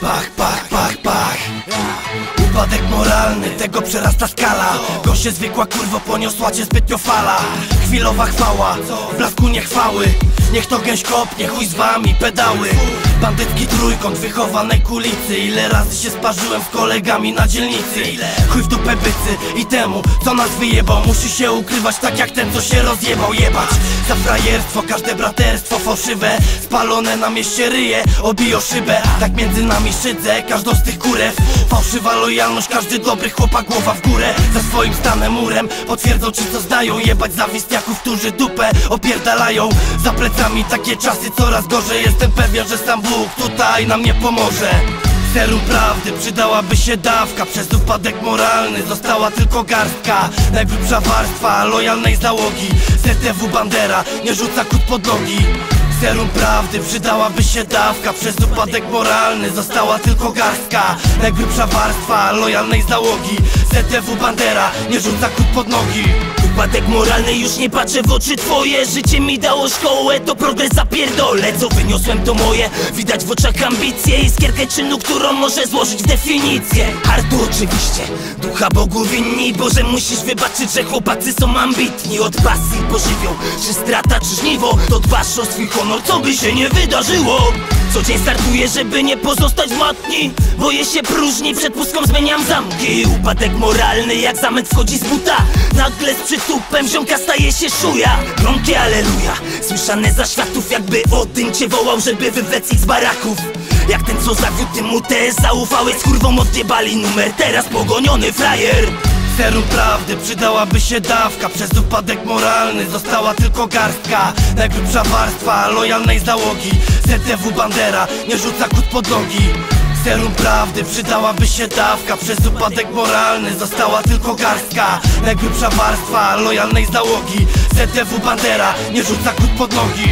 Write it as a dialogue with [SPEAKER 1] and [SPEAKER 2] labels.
[SPEAKER 1] Pach, pach, pach, pach. Upadek moralny, tego przerasta skala. Goście zwykła kurwo poniosła cię zbytnio fala. Chwilowa chwała, w blasku niechwały Niech to gęś kopnie, chuj z wami, pedały Bandytki trójkąt, wychowanej kulicy. Ile razy się sparzyłem z kolegami na dzielnicy. Chuj w dupę bycy i temu, co nas wyjebał. Musi się ukrywać tak jak ten, co się rozjebał. Jebać za frajerstwo, każde braterstwo fałszywe. Spalone na mieście ryje, obiją szybę. Tak między nami szydzę, każdą z tych kurew Fałszywa lojalność, każdy dobry chłopak głowa w górę. Za swoim stanem murem potwierdzą ci co znają. Jebać zawistniaków, którzy dupę opierdalają. Za plecami takie czasy coraz gorzej. Jestem pewien, że sam Bóg tutaj nam nie pomoże. Serum prawdy przydałaby się dawka. Przez upadek moralny została tylko garstka. Najgrubsza warstwa lojalnej załogi. ZTW Bandera nie rzuca kut pod nogi Serum prawdy przydałaby się dawka. Przez upadek moralny została tylko garstka. Najgrubsza warstwa lojalnej załogi. ZTW Bandera nie rzuca kut pod nogi
[SPEAKER 2] Upadek moralny, już nie patrzę w oczy twoje. Życie mi dało szkołę, to progres zapierdolę. Co wyniosłem to moje, widać w oczach ambicje I skierkę czynu, którą może złożyć w definicję. Hartu oczywiście, ducha Bogu winni Boże musisz wybaczyć, że chłopacy są ambitni. Od pasji pożywią, czy strata, czy żniwo To dbasz o swój honor, co by się nie wydarzyło co dzień startuję, żeby nie pozostać w matni. Boję się próżni, przed pustką zmieniam zamki. Upadek moralny, jak zamek wchodzi z buta. Nagle z przytupem ziomka staje się szuja. Gromkie aleluja, słyszane za światów Jakby Odyn cię wołał, żeby wywlec ich z baraków. Jak ten co zawiódł mu też zaufałeś z kurwą odjebali numer. Teraz pogoniony frajer.
[SPEAKER 1] Serum prawdy przydałaby się dawka. Przez upadek moralny została tylko garstka. Najgrubsza warstwa lojalnej załogi ZTW Bandera nie rzuca kut pod nogi. Serum prawdy przydałaby się dawka. Przez upadek moralny została tylko garstka. Najgrubsza warstwa lojalnej załogi. ZTW Bandera nie rzuca kut pod nogi